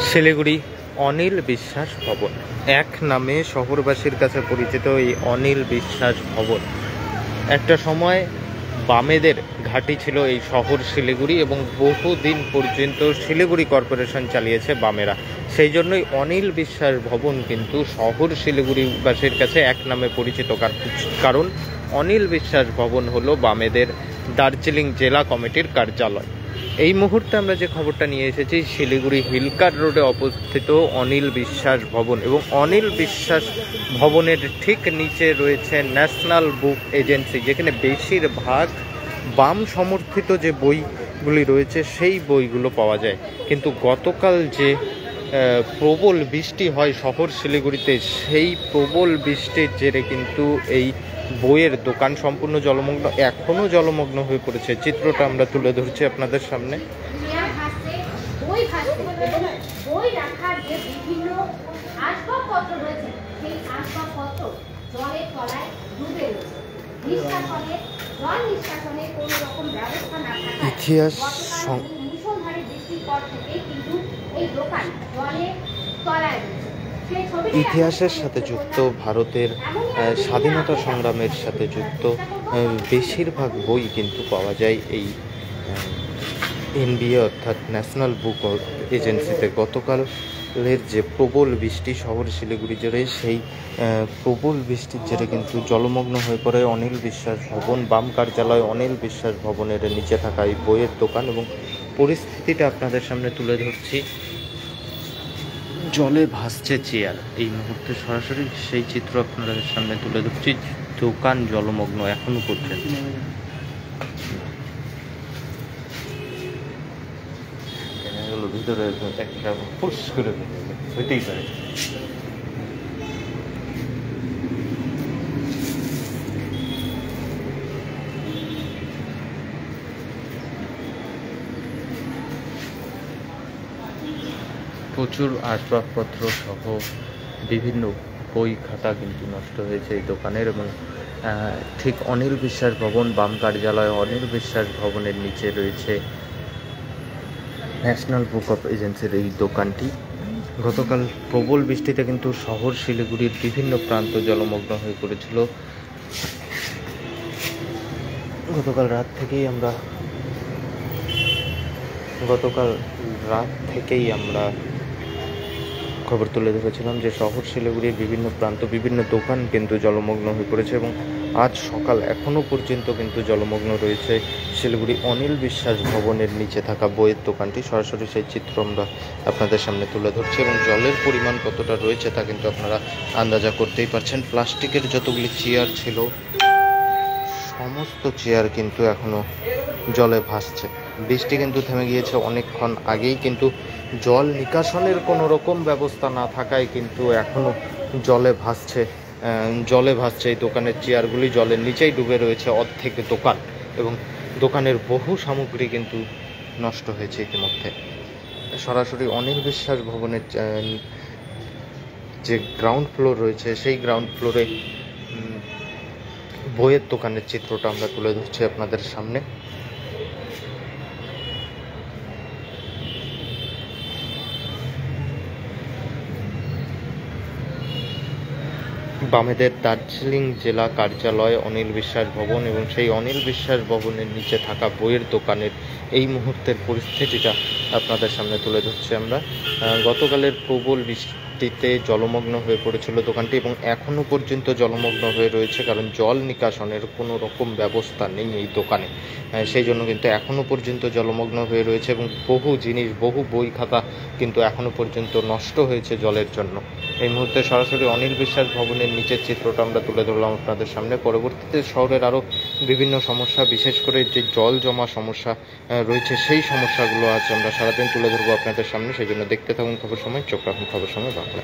শিলিগুড়ি অনিল বিশ্বাস ভবন। এক নামে শহরবাসীর কাছে পরিচিত এই অনিল বিশ্বাস ভবন। একটা সময় বামেদের ঘাঁটি ছিল এই শহর শিলিগুড়ি এবং বহুদিন পর্যন্ত শিলিগুড়ি কর্পোরেশন চালিয়েছে বামেরা। সেই জন্যই অনিল বিশ্বাস ভবন কিন্তু শহর শিলিগুড়িবাসীর কাছে এক নামে পরিচিত কার- কারণ অনিল বিশ্বাস ভবন হলো বামেদের দার্জিলিং জেলা কমিটির কার্যালয়। এই মুহূর্তে আমরা যে খবরটা নিয়ে এসেছি, শিলিগুড়ি হিলকার রোডে অবস্থিত অনিল বিশ্বাস ভবন এবং অনিল বিশ্বাস ভবনের ঠিক নিচে রয়েছে ন্যাশনাল বুক এজেন্সি, যেখানে বেশিরভাগ বাম সমর্থিত যে বইগুলি রয়েছে, সেই বইগুলো পাওয়া যায়। কিন্তু গতকাল যে প্রবল বৃষ্টি হয় শহর শিলিগুড়িতে, সেই প্রবল বৃষ্টির জেরে কিন্তু এই বইয়ের দোকান সম্পূর্ণ জলমগ্ন এখনও জলমগ্ন হয়ে পড়েছে। চিত্রটা আমরা তুলে ধরছি আপনাদের সামনে। বই ভাসছে এবং বই রাখার যে বিভিন্ন আসবাবপত্র রয়েছে সেই আসবাবপত্র জলের তলায় ডুবে রয়েছে। নিষ্কাশনে জল নিষ্কাশনে কোনো রকম ব্যবস্থা না থাকায় ইতিহাস বৃষ্টির পর থেকেই কিন্তু এই দোকান জলে তলায় রয়েছে। ইতিহাসের সাথে যুক্ত, ভারতের স্বাধীনতা সংগ্রামের সাথে যুক্ত বেশিরভাগ বই কিন্তু পাওয়া যায় এই এনবিএ অর্থাৎ ন্যাশনাল বুক এজেন্সিতে গতকালের যে প্রবল বৃষ্টি শহর শিলিগুড়ি জুড়ে সেই প্রবল বৃষ্টির জেরে কিন্তু জলমগ্ন হয়ে পড়ে অনিল বিশ্বাস ভবন, বাম কার্যালয় অনিল বিশ্বাস ভবনের নিচে থাকা এই বইয়ের দোকান এবং পরিস্থিতিটা আপনাদের সামনে তুলে ধরছি। জলে ভাসছে চেয়ার। এই মুহূর্তে সরাসরি সেই চিত্র আপনাদের সামনে তুলে ধরছি। দোকান জলমগ্ন এখনও পর্যন্ত। ভিতরে একটা ফুস করে হইতেই পারে। প্রচুর আসবাবপত্র সহ বিভিন্ন বই খাতা কিন্তু নষ্ট হয়েছে এই দোকানের এবং ঠিক অনিল বিশ্বাস ভবন, বাম কার্যালয় অনিল বিশ্বাস ভবনের নিচে রয়েছে ন্যাশনাল বুক অফ এজেন্সির এই দোকানটি। গতকাল প্রবল বৃষ্টিতে কিন্তু শহর শিলিগুড়ির বিভিন্ন প্রান্ত জলমগ্ন হয়ে পড়েছিল। গতকাল রাত থেকেই আমরা, গতকাল রাত থেকেই আমরা খবর তুলে ধরেছিলাম যে শহর শিলিগুড়ির বিভিন্ন প্রান্ত, বিভিন্ন দোকান কিন্তু জলমগ্ন হয়ে পড়েছে এবং আজ সকাল এখনও পর্যন্ত কিন্তু জলমগ্ন রয়েছে শিলিগুড়ি অনিল বিশ্বাস ভবনের নিচে থাকা বইয়ের দোকানটি। সরাসরি সেই চিত্র আমরা আপনাদের সামনে তুলে ধরছি এবং জলের পরিমাণ কতটা রয়েছে তা কিন্তু আপনারা আন্দাজা করতেই পারছেন। প্লাস্টিকের যতগুলি চেয়ার ছিল সমস্ত চেয়ার কিন্তু এখনও জলে ভাসছে। বৃষ্টি কিন্তু থেমে গিয়েছে অনেকক্ষণ আগেই, কিন্তু জল নিকাশনের কোনো রকম ব্যবস্থা না থাকায় কিন্তু এখনও জলে ভাসছে জলে ভাসছে এই দোকানের চেয়ারগুলি। জলের নিচেই ডুবে রয়েছে অর্ধেক দোকান এবং দোকানের বহু সামগ্রী কিন্তু নষ্ট হয়েছে ইতিমধ্যে। সরাসরি অনিল বিশ্বাস ভবনের যে গ্রাউন্ড ফ্লোর রয়েছে, সেই গ্রাউন্ড ফ্লোরে বইয়ের দোকানের চিত্রটা আমরা তুলে ধরছি আপনাদের সামনে। বামেদের দার্জিলিং জেলা কার্যালয় অনিল বিশ্বাস ভবন এবং সেই অনিল বিশ্বাস ভবনের নিচে থাকা বইয়ের দোকানের এই মুহূর্তের পরিস্থিতিটা আপনাদের সামনে তুলে ধরছি আমরা। গতকালের প্রবল বৃষ্টিতে জলমগ্ন হয়ে পড়েছিল দোকানটি এবং এখনও পর্যন্ত জলমগ্ন হয়ে রয়েছে, কারণ জল নিকাশনের কোনো রকম ব্যবস্থা নেই এই দোকানে। সেই জন্য কিন্তু এখনও পর্যন্ত জলমগ্ন হয়ে রয়েছে এবং বহু জিনিস, বহু বই খাতা কিন্তু এখনও পর্যন্ত নষ্ট হয়েছে জলের জন্য। এই মুহূর্তে সরাসরি অনিল বিশ্বাস ভবনের নিচের চিত্রটা আমরা তুলে ধরলাম আপনাদের সামনে। পরবর্তীতে শহরের আরও বিভিন্ন সমস্যা, বিশেষ করে যে জল জমা সমস্যা রয়েছে, সেই সমস্যাগুলো আজ আমরা সারাদিন তুলে ধরবো আপনাদের সামনে। সেই জন্য দেখতে থাকুন খবর সময়, চোখ রাখুন খবর সময়, বাংলা।